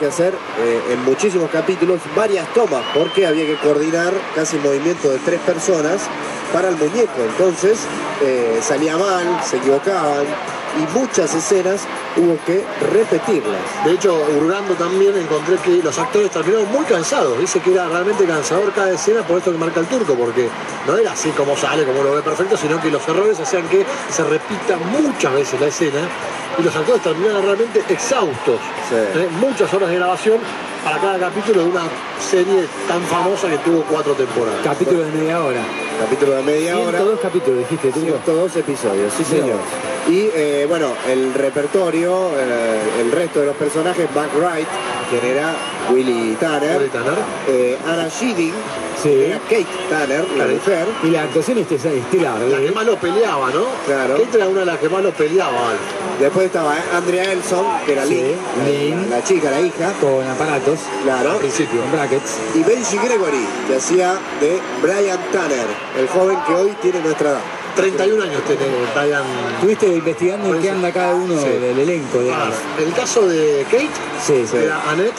que hacer eh, en muchísimos capítulos varias tomas porque había que coordinar casi el movimiento de tres personas para el muñeco. Entonces eh, salía mal, se equivocaban y muchas escenas hubo que repetirlas. De hecho, hurgando también encontré que los actores terminaron muy cansados. Dice que era realmente cansador cada escena por esto que marca el turco, porque no era así como sale, como lo ve perfecto, sino que los errores hacían que se repita muchas veces la escena y los actores terminaron realmente exhaustos. Sí. ¿eh? Muchas horas de grabación para cada capítulo de una serie tan famosa que tuvo cuatro temporadas. Capítulo de media hora. Capítulo de media hora. 102 capítulos, dijiste tú. 102 episodios, sí señor. Y eh, bueno, el repertorio, eh, el resto de los personajes, Buck Wright, quien era Willy Tanner, Willy Tanner. eh, Anna Sheeding, Sí. que era Kate Tanner, la Claro. mujer, Y la actuación es estelar. La que ¿eh? más lo peleaba, ¿no? Claro. Kate era una de las que más lo peleaba. después estaba Andrea Elson, que era Sí, Lynn, la- Lynn. La, la chica, la hija, Con aparatos, claro, Al principio. con brackets. y Benji Gregory, que hacía de Brian Tanner, el joven que hoy tiene nuestra edad. 31 años tiene Brian. Estuviste investigando en qué anda cada uno Sí. del elenco, Ah, el caso de Kate, Sí, sí. era Annette,